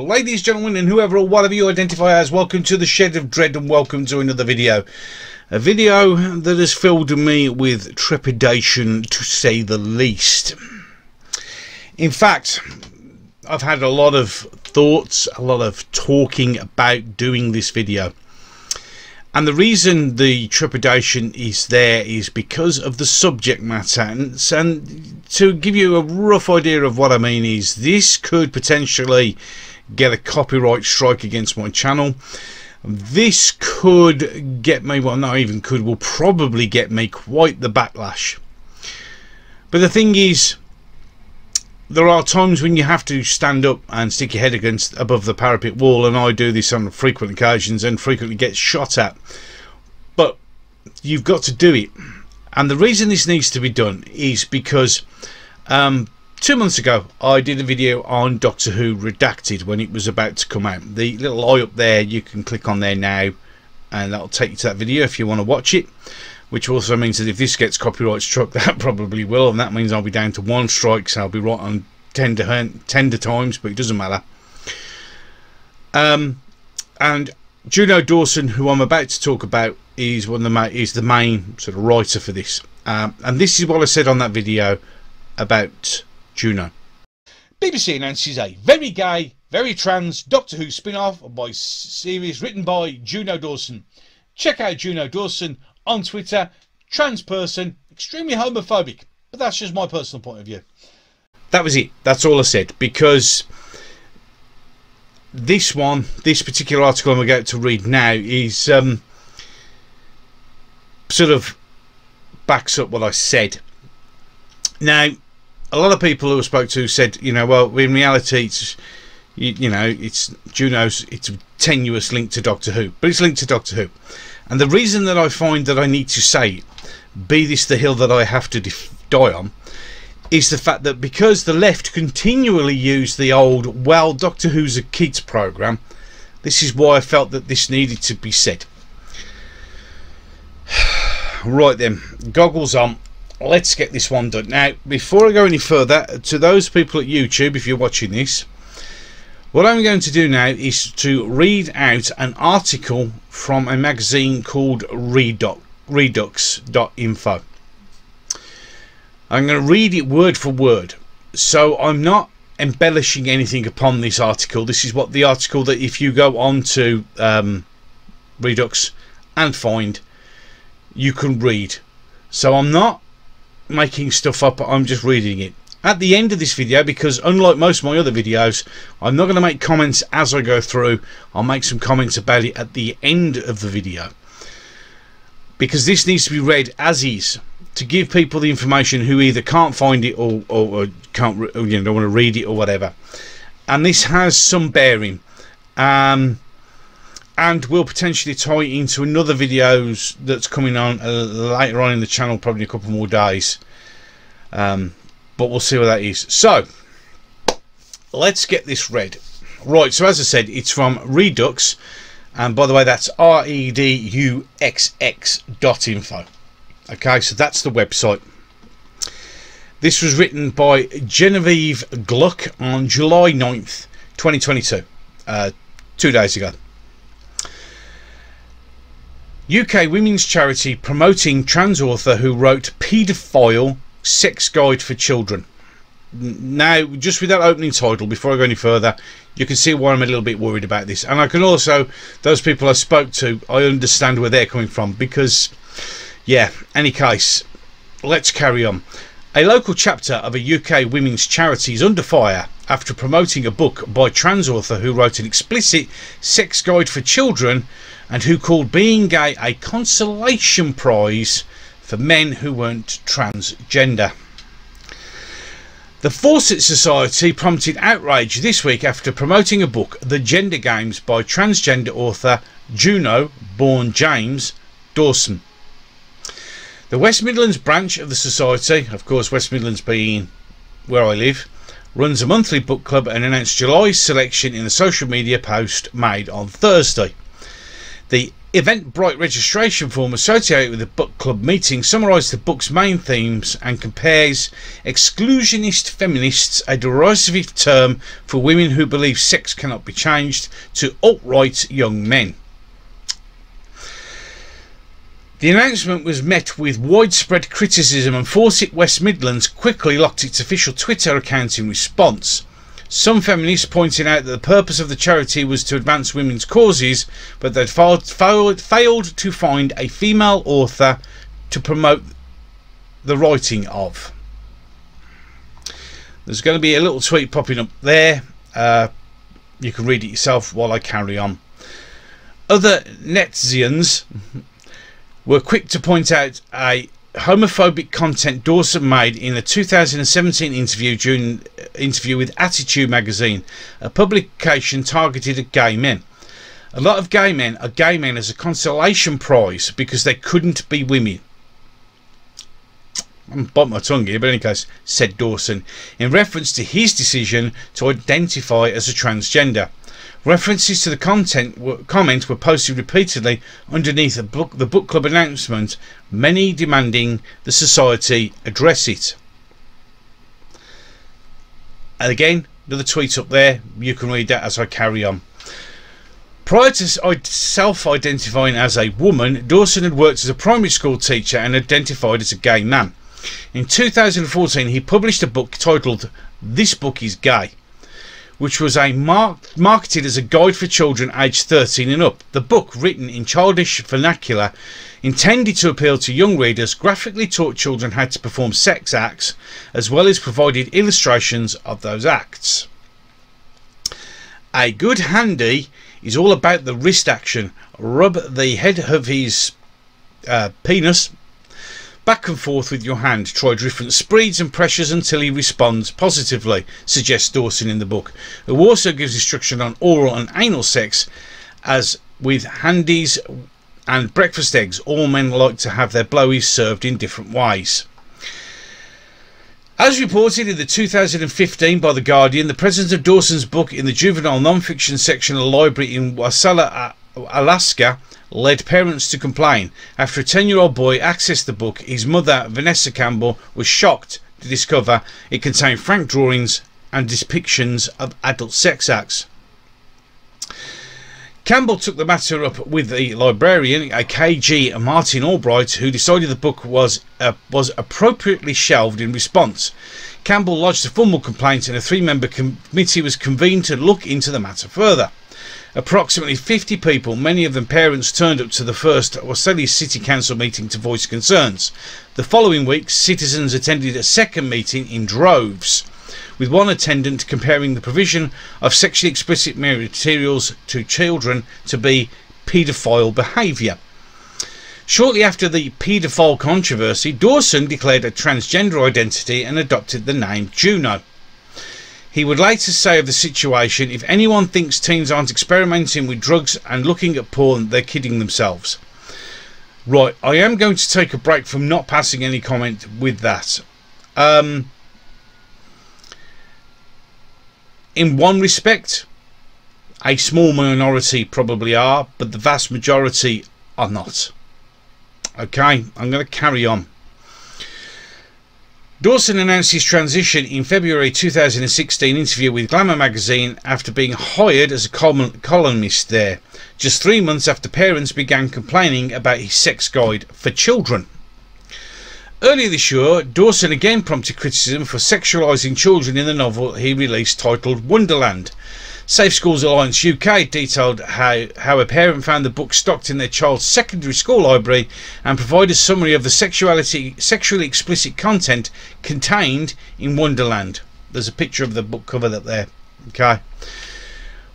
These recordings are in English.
Ladies, gentlemen, and whoever or whatever you identify as. Welcome to the Shed of Dread and welcome to another video. A video that has filled me with trepidation, to say the least. In fact, I've had a lot of thoughts, a lot of talking about doing this video. And the reason the trepidation is there is because of the subject matter. And, and to give you a rough idea of what I mean is this could potentially get a copyright strike against my channel. This could get me, well not even could, will probably get me quite the backlash. But the thing is, there are times when you have to stand up and stick your head against above the parapet wall and I do this on frequent occasions and frequently get shot at but you've got to do it and the reason this needs to be done is because um, two months ago I did a video on Doctor Who Redacted when it was about to come out the little eye up there you can click on there now and that'll take you to that video if you want to watch it which also means that if this gets copyright struck, that probably will, and that means I'll be down to one strike, so I'll be right on tender tender times, but it doesn't matter. Um, and Juno Dawson, who I'm about to talk about, is one of the is the main sort of writer for this, um, and this is what I said on that video about Juno. BBC announces a very gay, very trans Doctor Who spin-off by series written by Juno Dawson. Check out Juno Dawson on Twitter, trans person, extremely homophobic. But that's just my personal point of view. That was it. That's all I said. Because this one, this particular article I'm about to read now is um, sort of backs up what I said. Now, a lot of people who I spoke to said, you know, well, in reality, it's you, you know, it's Juno's, it's a tenuous link to Doctor Who, but it's linked to Doctor Who. And the reason that I find that I need to say, be this the hill that I have to die on, is the fact that because the left continually use the old, well, Doctor Who's a kids program, this is why I felt that this needed to be said. right then, goggles on. Let's get this one done. Now, before I go any further, to those people at YouTube, if you're watching this, what I'm going to do now is to read out an article from a magazine called Reduxx, reduxx.info. I'm going to read it word for word. So I'm not embellishing anything upon this article. This is what the article that if you go on to um, Reduxx and find, you can read. So I'm not making stuff up, I'm just reading it. At the end of this video because unlike most of my other videos I'm not going to make comments as I go through. I'll make some comments about it at the end of the video. Because this needs to be read as is to give people the information who either can't find it or, or, or can't you know don't want to read it or whatever. And this has some bearing. Um, and will potentially tie into another videos that's coming on uh, later on in the channel probably a couple more days um, but we'll see what that is. So, let's get this read. Right, so as I said, it's from Reduxx, and by the way, that's R-E-D-U-X-X dot info. Okay, so that's the website. This was written by Genevieve Gluck on July 9th, 2022, uh, two days ago. UK women's charity promoting trans author who wrote paedophile Sex Guide for Children. Now, just with that opening title, before I go any further, you can see why I'm a little bit worried about this. And I can also, those people I spoke to, I understand where they're coming from because, yeah, any case, let's carry on. A local chapter of a UK women's charity is under fire after promoting a book by trans author who wrote an explicit sex guide for children and who called being gay a consolation prize for men who weren't transgender. The Fawcett Society prompted outrage this week after promoting a book, The Gender Games, by transgender author Juno, born James, Dawson. The West Midlands branch of the Society, of course, West Midlands being where I live, runs a monthly book club and announced July's selection in a social media post made on Thursday. The Eventbrite registration form associated with the book club meeting summarises the book's main themes and compares exclusionist feminists, a derisive term for women who believe sex cannot be changed, to alt-right young men. The announcement was met with widespread criticism and Fawcett West Midlands quickly locked its official Twitter account in response. Some feminists pointed out that the purpose of the charity was to advance women's causes, but they'd failed, to find a female author to promote the writing of. There's going to be a little tweet popping up there. Uh, you can read it yourself while I carry on. Other netizens were quick to point out a homophobic content Dawson made in a 2017 interview during uh, interview with Attitude magazine, a publication targeted at gay men. A lot of gay men are gay men as a consolation prize because they couldn't be women. I'm biting my tongue here, but in any case, said Dawson, in reference to his decision to identify as a transgender. References to the content were, comment were posted repeatedly underneath the book, the book club announcement, many demanding the society address it. And again, another tweet up there. You can read that as I carry on. Prior to self identifying as a woman, Dawson had worked as a primary school teacher and identified as a gay man. In 2014, he published a book titled This Book is Gay which was a mar marketed as a guide for children aged 13 and up. The book, written in childish vernacular, intended to appeal to young readers, graphically taught children how to perform sex acts, as well as provided illustrations of those acts. A good handy is all about the wrist action. Rub the head of his uh, penis back and forth with your hand. Try different speeds and pressures until he responds positively, suggests Dawson in the book, who also gives instruction on oral and anal sex, as with handies and breakfast eggs. All men like to have their blowies served in different ways. As reported in the 2015 by The Guardian, the president of Dawson's book in the juvenile non-fiction section of the library in Wasilla, Alaska, led parents to complain. After a 10 year old boy accessed the book, his mother, Vanessa Campbell, was shocked to discover it contained frank drawings and depictions of adult sex acts. Campbell took the matter up with the librarian, a KG Martin Albright, who decided the book was uh, was appropriately shelved in response. Campbell lodged a formal complaint and a three-member committee was convened to look into the matter further. Approximately 50 people, many of them parents, turned up to the first Wasilla City Council meeting to voice concerns. The following week, citizens attended a second meeting in droves, with one attendant comparing the provision of sexually explicit materials to children to be paedophile behaviour. Shortly after the paedophile controversy, Dawson declared a transgender identity and adopted the name Juno. He would later say of the situation, if anyone thinks teens aren't experimenting with drugs and looking at porn, they're kidding themselves. Right, I am going to take a break from not passing any comment with that. Um, in one respect, a small minority probably are, but the vast majority are not. Okay, I'm going to carry on. Dawson announced his transition in February 2016 interview with Glamour magazine after being hired as a columnist there, just three months after parents began complaining about his sex guide for children. Earlier this year, Dawson again prompted criticism for sexualising children in the novel he released titled Wonderland, Safe Schools Alliance UK detailed how, how a parent found the book stocked in their child's secondary school library and provided a summary of the sexuality, sexually explicit content contained in Wonderland. There's a picture of the book cover up there. Okay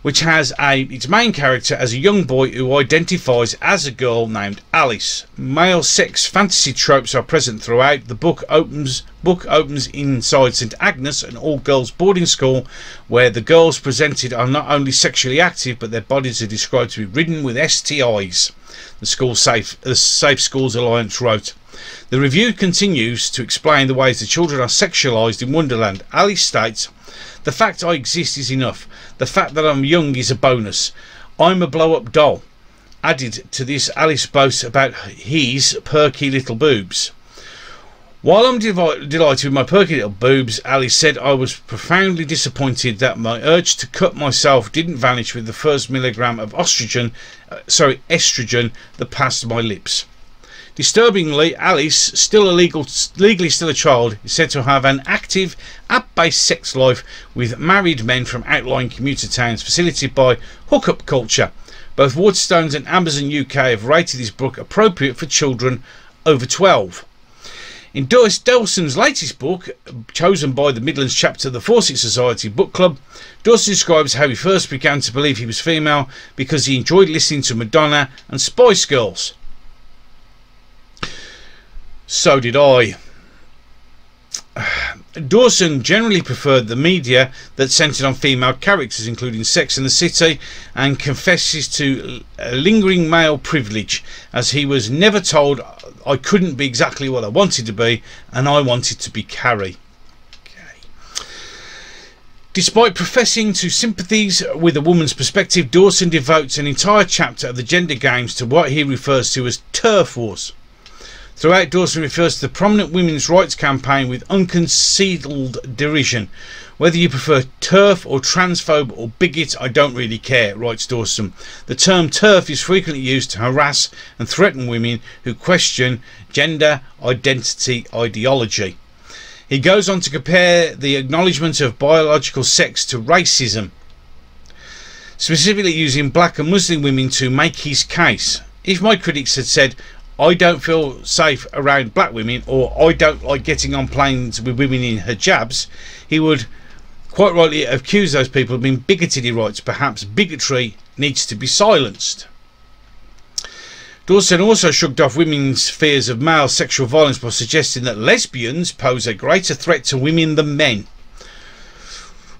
which has a its main character as a young boy who identifies as a girl named Alice. Male sex fantasy tropes are present throughout. The book opens book opens inside St Agnes, an all-girls boarding school, where the girls presented are not only sexually active but their bodies are described to be ridden with STIs. The school safe the Safe Schools Alliance wrote. The review continues to explain the ways the children are sexualised in Wonderland. Alice states, The fact I exist is enough. The fact that I'm young is a bonus. I'm a blow up doll. Added to this, Alice boasts about his perky little boobs. While I'm delighted with my perky little boobs, Alice said I was profoundly disappointed that my urge to cut myself didn't vanish with the first milligram of estrogen, uh, sorry, estrogen that passed my lips. Disturbingly, Alice, still illegal, legally still a child, is said to have an active, app-based sex life with married men from outlying commuter towns facilitated by hookup culture. Both Waterstones and Amazon UK have rated this book appropriate for children over 12. In Doris Delson's latest book, chosen by the Midlands chapter of the Fawcett Society Book Club, Dawson describes how he first began to believe he was female because he enjoyed listening to Madonna and Spice Girls. So did I. Dawson generally preferred the media that centred on female characters, including Sex and the City, and confesses to a lingering male privilege, as he was never told I couldn't be exactly what I wanted to be, and I wanted to be Carrie. Despite professing to sympathies with a woman's perspective, Dawson devotes an entire chapter of the gender games to what he refers to as turf wars. Throughout, Dawson refers to the prominent women's rights campaign with unconcealed derision. Whether you prefer turf or transphobe or bigot, I don't really care, writes Dawson. The term turf is frequently used to harass and threaten women who question gender identity ideology. He goes on to compare the acknowledgement of biological sex to racism, specifically using black and Muslim women to make his case. If my critics had said, I don't feel safe around black women or I don't like getting on planes with women in hijabs, he would quite rightly accuse those people of being bigoted, he writes. Perhaps bigotry needs to be silenced. Dawson also shrugged off women's fears of male sexual violence by suggesting that lesbians pose a greater threat to women than men.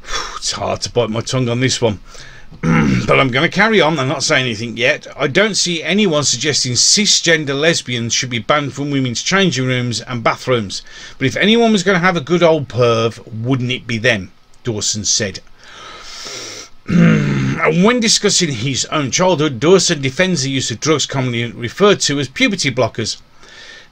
It's hard to bite my tongue on this one. but I'm going to carry on. I'm not saying anything yet. I don't see anyone suggesting cisgender lesbians should be banned from women's changing rooms and bathrooms. But if anyone was going to have a good old perv, wouldn't it be them? Dawson said. when discussing his own childhood, Dawson defends the use of drugs commonly referred to as puberty blockers.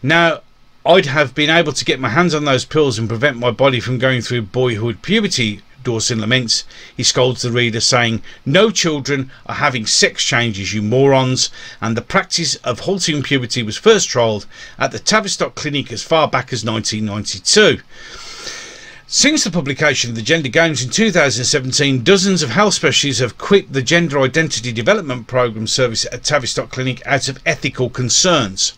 Now, I'd have been able to get my hands on those pills and prevent my body from going through boyhood puberty Dawson laments. He scolds the reader, saying, No children are having sex changes, you morons, and the practice of halting puberty was first trialled at the Tavistock Clinic as far back as 1992. Since the publication of the Gender Games in 2017, dozens of health specialists have quit the Gender Identity Development Programme service at Tavistock Clinic out of ethical concerns.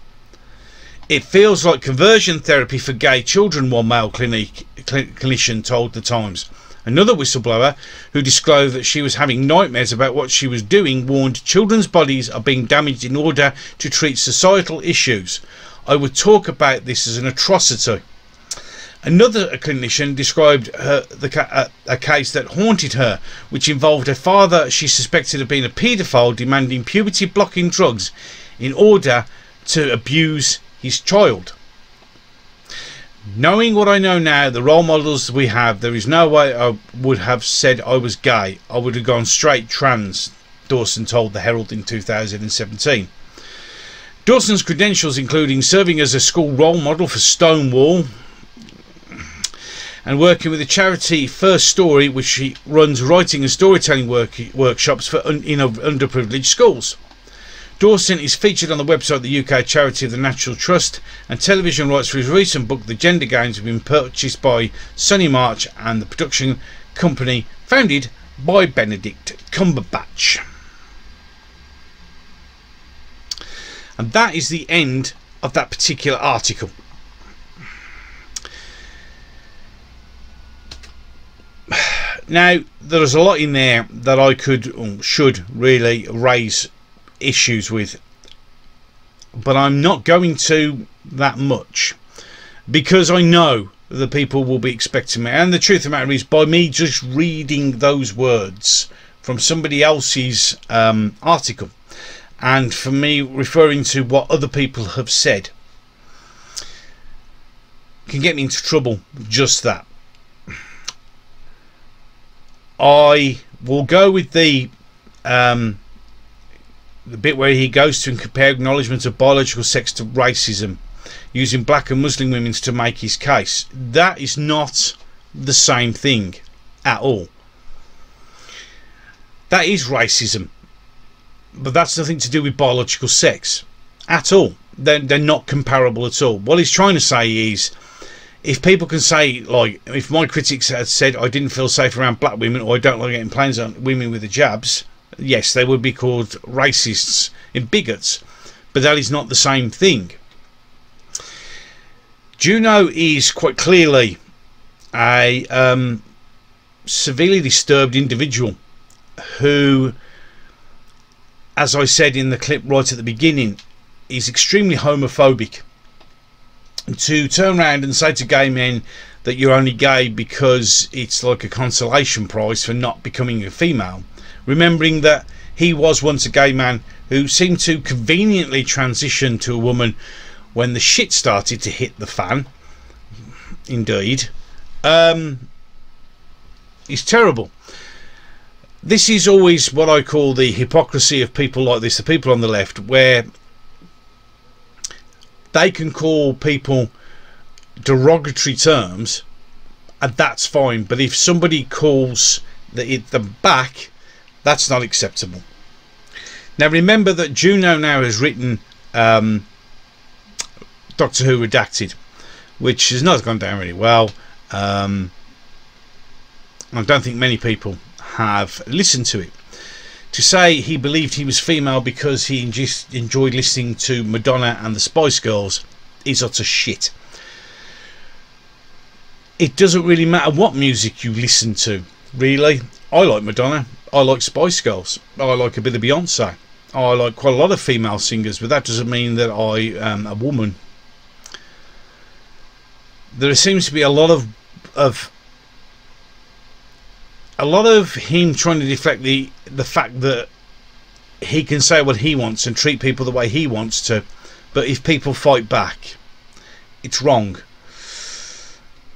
It feels like conversion therapy for gay children, one male clinic, clinician told The Times. Another whistleblower, who disclosed that she was having nightmares about what she was doing, warned children's bodies are being damaged in order to treat societal issues. I would talk about this as an atrocity. Another clinician described her, the, uh, a case that haunted her, which involved a father she suspected of being a paedophile demanding puberty blocking drugs in order to abuse his child. Knowing what I know now, the role models we have, there is no way I would have said I was gay. I would have gone straight trans, Dawson told the Herald in 2017. Dawson's credentials, including serving as a school role model for Stonewall and working with the charity First Story, which she runs writing and storytelling work workshops for un in underprivileged schools. Dawson is featured on the website of the UK charity of the National Trust, and television rights for his recent book, The Gender Games, have been purchased by SunnyMarch and the production company founded by Benedict Cumberbatch. And that is the end of that particular article. Now, there's a lot in there that I could, should really raise issues with but I'm not going to that much because I know the people will be expecting me. And the truth of the matter is by me just reading those words from somebody else's um, article and for me referring to what other people have said can get me into trouble just that I will go with the um, the bit where he goes to and compare acknowledgement of biological sex to racism, using black and Muslim women to make his case. That is not the same thing at all. That is racism, but that's nothing to do with biological sex at all. They're, they're not comparable at all. What he's trying to say is if people can say, like, if my critics had said I didn't feel safe around black women or I don't like getting planes on women with the jabs, yes, they would be called racists and bigots, but that is not the same thing. Juno is quite clearly a um, severely disturbed individual who, as I said in the clip right at the beginning, is extremely homophobic. To turn around and say to gay men that you're only gay because it's like a consolation prize for not becoming a female remembering that he was once a gay man who seemed to conveniently transition to a woman when the shit started to hit the fan. Indeed. Um, it's terrible. This is always what I call the hypocrisy of people like this, the people on the left, where they can call people derogatory terms, and that's fine. But if somebody calls the, them back, that's not acceptable. Now remember that Juno now has written um, Doctor Who Redacted, which has not gone down really well. Um, I don't think many people have listened to it. To say he believed he was female because he just enjoyed listening to Madonna and the Spice Girls is utter shit. It doesn't really matter what music you listen to, really. I like Madonna. I like Spice Girls. I like a bit of Beyonce. I like quite a lot of female singers, but that doesn't mean that I am a woman. There seems to be a lot of of a lot of him trying to deflect the the fact that he can say what he wants and treat people the way he wants to, but if people fight back, it's wrong.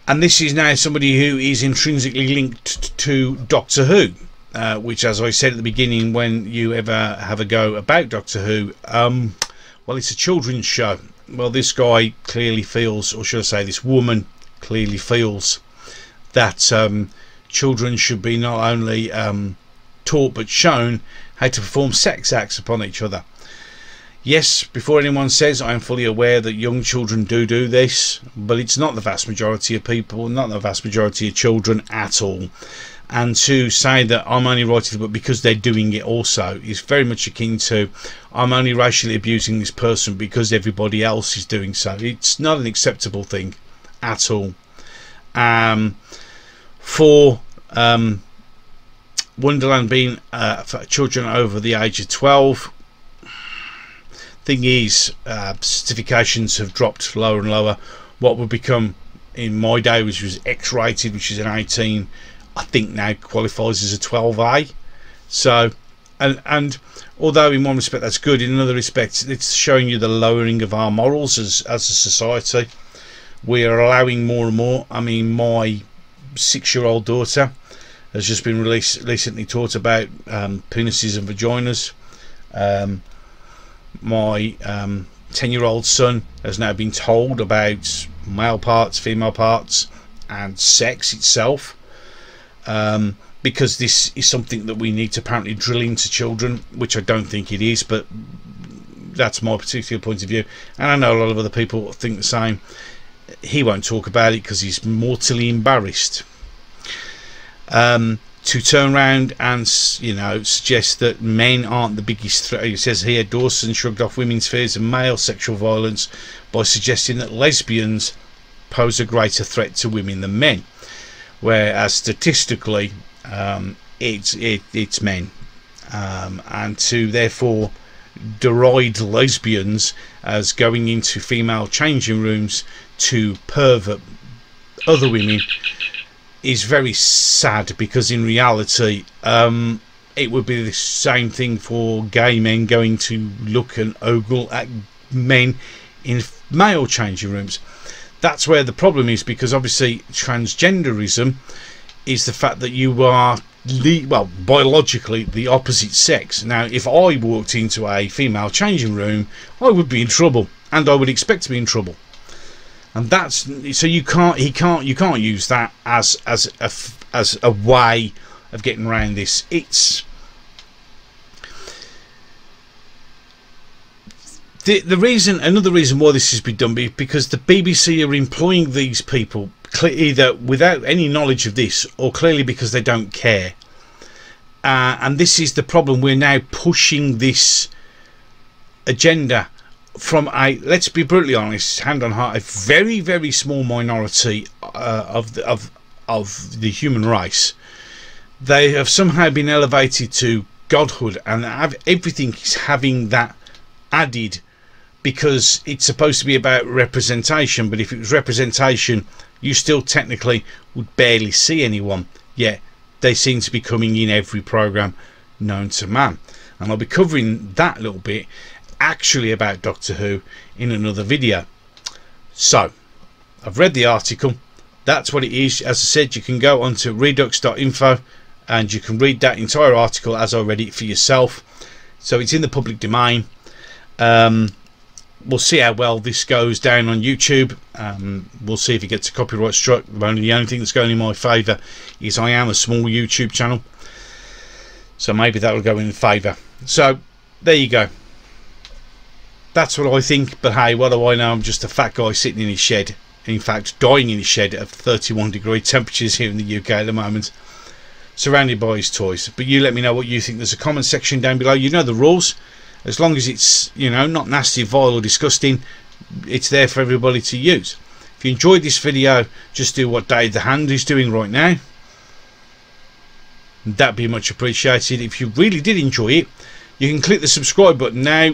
And this is now somebody who is intrinsically linked to Doctor Who uh, which, as I said at the beginning, when you ever have a go about Doctor Who, um, well, it's a children's show. Well, this guy clearly feels, or should I say, this woman clearly feels that um, children should be not only um, taught but shown how to perform sex acts upon each other. Yes, before anyone says, I am fully aware that young children do do this, but it's not the vast majority of people, not the vast majority of children at all and to say that I'm only writing the book because they're doing it also is very much akin to I'm only racially abusing this person because everybody else is doing so. It's not an acceptable thing at all. Um, for um, Wonderland being uh, for children over the age of 12, thing is, uh, certifications have dropped lower and lower. What would become in my day, which was X rated, which is an 18, I think now qualifies as a 12A. So, and and although in one respect that's good, in another respect it's showing you the lowering of our morals as as a society. We are allowing more and more. I mean, my six-year-old daughter has just been released recently taught about um, penises and vaginas. Um, my um, 10 year old son has now been told about male parts, female parts, and sex itself um, because this is something that we need to apparently drill into children, which I don't think it is, but that's my particular point of view. And I know a lot of other people think the same. He won't talk about it because he's mortally embarrassed. Um, to turn around and you know suggest that men aren't the biggest threat. He says here Dawson shrugged off women's fears of male sexual violence by suggesting that lesbians pose a greater threat to women than men whereas statistically um, it's it, it's men um, and to therefore deride lesbians as going into female changing rooms to pervert other women is very sad because in reality um, it would be the same thing for gay men going to look and ogle at men in male changing rooms that's where the problem is because obviously transgenderism is the fact that you are well biologically the opposite sex. Now, if I walked into a female changing room, I would be in trouble, and I would expect to be in trouble. And that's so you can't he can't you can't use that as as a as a way of getting around this. It's the the reason another reason why this has been done is because the BBC are employing these people either without any knowledge of this or clearly because they don't care. Uh, and this is the problem. We're now pushing this agenda from a let's be brutally honest, hand on heart, a very very small minority uh, of the, of of the human race. They have somehow been elevated to godhood, and everything is having that added because it's supposed to be about representation. But if it was representation, you still technically would barely see anyone. Yet they seem to be coming in every program known to man. And I'll be covering that little bit actually about Doctor Who in another video. So, I've read the article. That's what it is. As I said, you can go onto reduxx.info and you can read that entire article as I read it for yourself. So it's in the public domain. Um, we'll see how well this goes down on YouTube. Um, we'll see if it gets a copyright struck. Only the only thing that's going in my favour is I am a small YouTube channel, so maybe that will go in favour. So there you go. That's what I think. But hey, what do I know? I'm just a fat guy sitting in his shed. In fact, dying in his shed at 31 degree temperatures here in the UK at the moment, surrounded by his toys. But you let me know what you think. There's a comment section down below. You know the rules as long as it's you know not nasty vile or disgusting it's there for everybody to use if you enjoyed this video just do what Dave the Hand is doing right now that'd be much appreciated if you really did enjoy it you can click the subscribe button now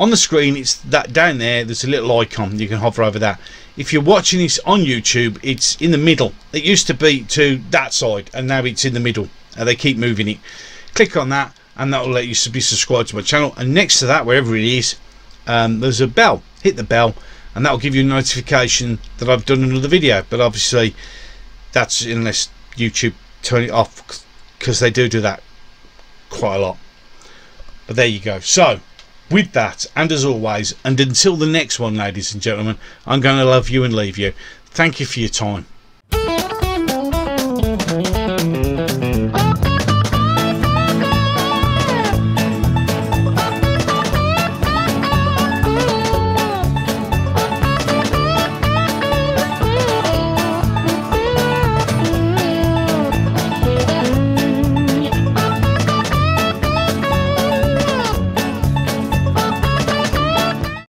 on the screen it's that down there there's a little icon. You can hover over that. If you're watching this on YouTube it's in the middle. It used to be to that side and now it's in the middle. And they keep moving it. Click on that and that will let you be subscribed to my channel. And next to that wherever it is um, there's a bell. Hit the bell and that will give you a notification that I've done another video. But obviously that's unless YouTube turn it off because they do do that quite a lot. But there you go. So with that and as always and until the next one ladies and gentlemen I'm going to love you and leave you. Thank you for your time